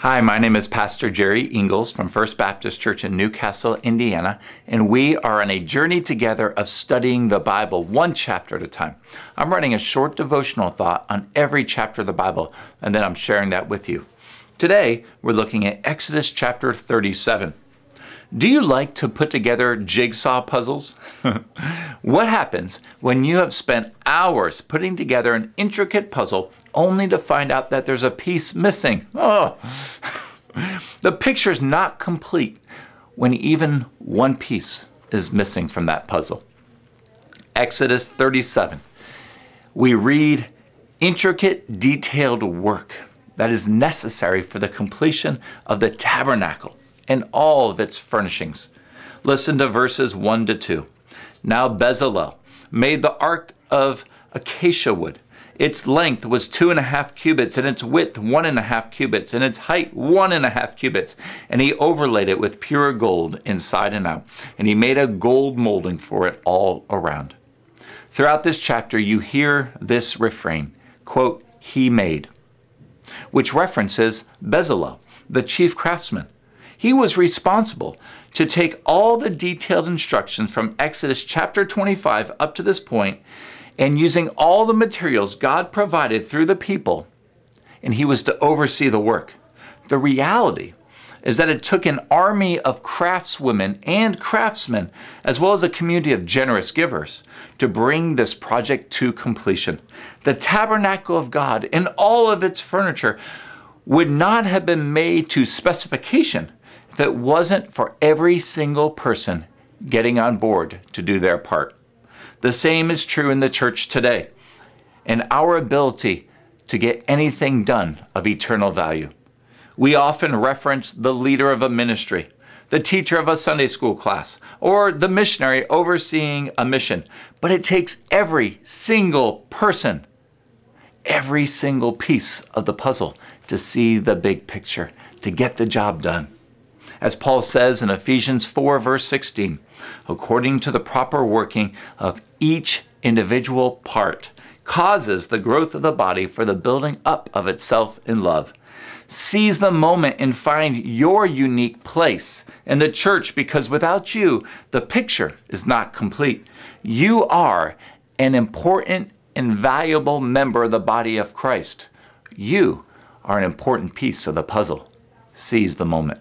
Hi, my name is Pastor Jerry Ingalls from First Baptist Church in New Castle, Indiana, and we are on a journey together of studying the Bible one chapter at a time. I'm writing a short devotional thought on every chapter of the Bible, and then I'm sharing that with you. Today, we're looking at Exodus chapter 37. Do you like to put together jigsaw puzzles? what happens when you have spent hours putting together an intricate puzzle only to find out that there's a piece missing? Oh. the picture is not complete when even one piece is missing from that puzzle. Exodus 37. We read intricate, detailed work that is necessary for the completion of the tabernacle and all of its furnishings. Listen to verses 1 to 2. Now Bezalel made the ark of acacia wood. Its length was two and a half cubits, and its width one and a half cubits, and its height one and a half cubits. And he overlaid it with pure gold inside and out. And he made a gold molding for it all around. Throughout this chapter, you hear this refrain, quote, he made, which references Bezalel, the chief craftsman. He was responsible to take all the detailed instructions from Exodus chapter 25 up to this point and using all the materials God provided through the people, and he was to oversee the work. The reality is that it took an army of craftswomen and craftsmen, as well as a community of generous givers, to bring this project to completion. The tabernacle of God and all of its furniture would not have been made to specification it wasn't for every single person getting on board to do their part. The same is true in the church today and our ability to get anything done of eternal value. We often reference the leader of a ministry, the teacher of a Sunday school class, or the missionary overseeing a mission, but it takes every single person, every single piece of the puzzle to see the big picture, to get the job done. As Paul says in Ephesians 4, verse 16, according to the proper working of each individual part, causes the growth of the body for the building up of itself in love. Seize the moment and find your unique place in the church because without you, the picture is not complete. You are an important and valuable member of the body of Christ. You are an important piece of the puzzle. Seize the moment.